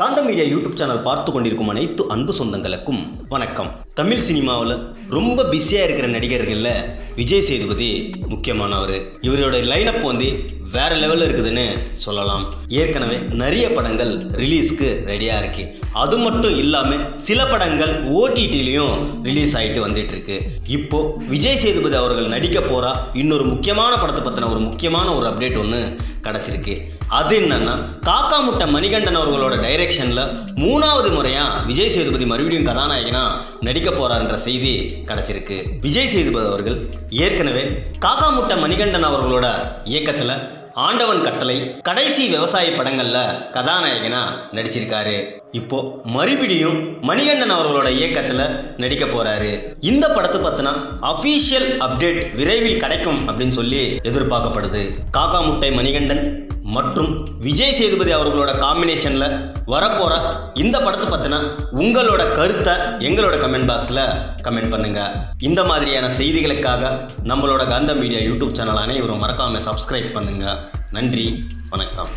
காந்த media YouTube channel பார்த்து கொண்டிருக்கும் அனைத்து அன்பு சொந்தங்களுக்கும் வணக்கம். தமிழ் சினிமாவில் ரொம்ப பிஸியாக இருக்கிற நடிகர்களில் விஜய் சேதுபதி முக்கியமானவர். இவரோட லைனப் வந்து வேற லெவலில் இருக்குதுன்னு சொல்லலாம். ஏற்கனவே நிறைய படங்கள் ரிலீஸ்க்கு ரெடியாக இருக்கு. அது மட்டும் இல்லாமல் சில படங்கள் ஓடிடிலையும் ரிலீஸ் ஆகிட்டு வந்துட்டு இருக்கு. இப்போ விஜய் சேதுபதி அவர்கள் நடிக்க போறா இன்னொரு முக்கியமான படத்தை பற்றின ஒரு முக்கியமான ஒரு அப்டேட் ஒன்று கிடச்சிருக்கு. அது என்னன்னா காக்கா முட்டை மணிகண்டன் அவர்களோட டைரக்ஷனில் மூணாவது முறையாக விஜய் சேதுபதி மறுபடியும் கதாநாயகனா நடிக்க போறாருன்ற செய்தி கிடச்சிருக்கு. விஜய் சேதுபதி அவர்கள் ஏற்கனவே காக்கா முட்டை மணிகண்டன் அவர்களோட இயக்கத்தில் ஆண்டவன் கட்டளை கடைசி விவசாய படங்கள்ல கதாநாயகனா நடிச்சிருக்காரு. இப்போ மறுபடியும் மணிகண்டன் அவர்களோட இயக்கத்தில் நடிக்க போறாரு. இந்த படத்தை பத்தின அஃபீஷியல் அப்டேட் விரைவில் கிடைக்கும் அப்படின்னு சொல்லி எதிர்பார்க்கப்படுது. காக்கா முட்டை மணிகண்டன் மற்றும் விஜய் சேதுபதி அவர்களோட காம்பினேஷனில் வரப்போகிற இந்த படத்தை பற்றின உங்களோட கருத்தை எங்களோட கமெண்ட் பாக்ஸில் கமெண்ட் பண்ணுங்கள் இந்த மாதிரியான செய்திகளுக்காக நம்மளோட காந்த மீடியா யூடியூப் சேனல் அனைவரும் மறக்காமல் சப்ஸ்கிரைப் பண்ணுங்கள் நன்றி வணக்கம்.